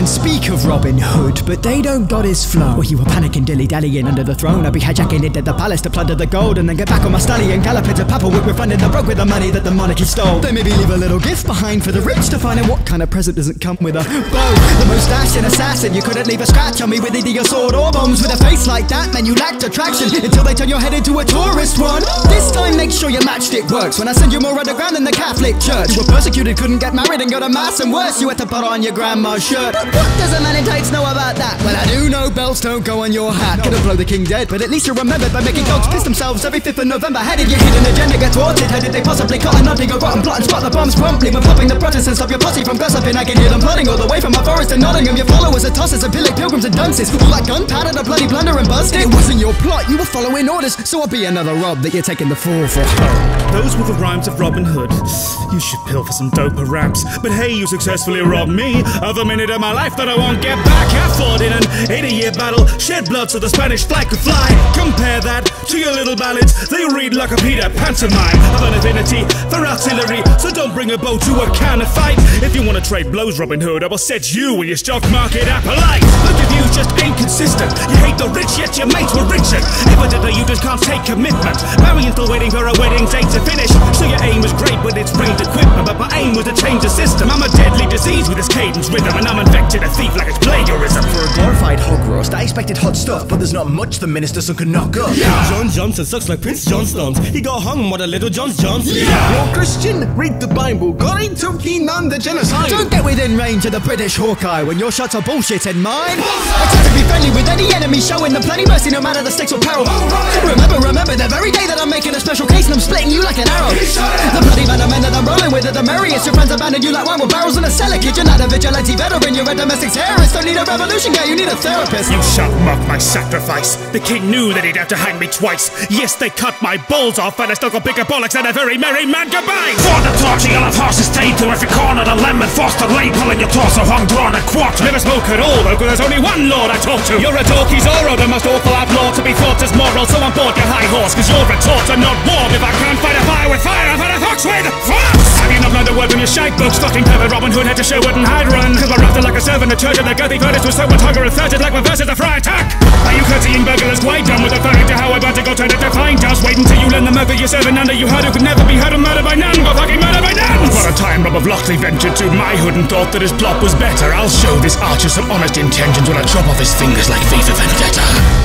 gentlemen speak of Robin Hood, but they don't got his flow. Well, you were panicking, dilly dallying under the throne. I'd be hijacking into the palace to plunder the gold, and then get back on my stallion, galloping to Papplewick, refunding the broke with the money that the monarchy stole. Then maybe leave a little gift behind for the rich to find out what kind of present doesn't come with a bow. The mustache and assassin, you couldn't leave a scratch on me with either your sword or bombs. With a face like that, man, you lacked attraction until they turn your head into a tourist one. This time, sure your matchstick works. When I send you more underground than the Catholic Church, you were persecuted, couldn't get married, and go to mass, and worse, you had to put on your grandma's shirt. But what does a man in know about that? Well, I do know belts don't go on your hat. Gonna blow the king dead, but at least you're remembered by making dogs piss themselves every 5th of November. How did your hidden agenda get thwarted? How did they possibly cut a nodding, a rotten plot, and spot the bombs promptly? When popping the Protestants of your posse from gossiping, I can hear them plotting all the way from my forest in Nottingham. Your followers are tossers and pillaged pilgrims and dunces. All that gunpowder, the bloody blunder and busting. It wasn't your plot, you were following orders, so I'll be another rob that you're taking the fall for. Those were the rhymes of Robin Hood. You should pill for some doper raps. But hey, you successfully robbed me of a minute of my life that I won't get back. I fought in an 80 year battle, shed blood so the Spanish flag could fly. Compare that to your little ballads, they read like a Peter pantomime of an affinity for artillery. So don't bring a bow to a can of fight. If you want to trade blows, Robin Hood, I will set you in your stock market appetite. Look at you, just ain't consistent. You hate the rich, yet your mates were richer. Evidently, you just can't take commitment. Marian still waiting for a wedding date to finish. So your aim was great with its brained equipment, but my aim was to change the system. I'm a deadly disease with this cadence rhythm, and I'm infected, a thief like it's plagiarism. For a glorified hog I expected hot stuff, but there's not much the minister son can knock up. John Johnson sucks like Prince Johnstones. He got hung what a little John's Johnson. You're Christian, read the Bible. God ain't too none on the genocide. Don't get within range of the British Hawkeye when your shots are bullshit and mine. I try to be friendly with any enemy, showing them plenty mercy no matter the stakes or peril. Remember, remember, the very day that I'm making a special case and I'm splitting you like an arrow. The bloody man men that I'm rolling with are the merriest. Your friends abandon you like wine with barrels in a cellar. Kid, you're not a vigilante veteran, you're a domestic terrorist. Don't need a revolution, guy, you need a therapist. You shall mock my sacrifice. The king knew that he'd have to hang me twice. Yes, they cut my balls off, and I still got bigger bollocks than a very merry man goodbye. For the torture, you'll have horses tied to every corner. The lemon foster lay pulling your torso hung drawn a quarter. Never smoke at all, though, 'cause there's only one lord I talk to. You're a dorky Zorro, the most awful outlaw to be thought as moral. So I'm board your high horse, 'cause you're a and not warm. If I can't fight a fire with fire, I've had a fox with fox. Not learned a word from your shite books? Fucking pervert Robin Hood had to show wouldn't hide run. 'Cause we're after like a servant, a church, and the girthy furnace was so much hunger and thirst, it's like my verses a fry attack. Are you curtsying burglars quite done with referring to how I about to go turn it to fine dust? Wait until you learn the murder you're serving under you heard who could never be heard of murder by none. Go fucking murder by none! For a time, Rob of Loxley ventured to my hood and thought that his plot was better. I'll show this archer some honest intentions when I chop off his fingers like V for Vendetta.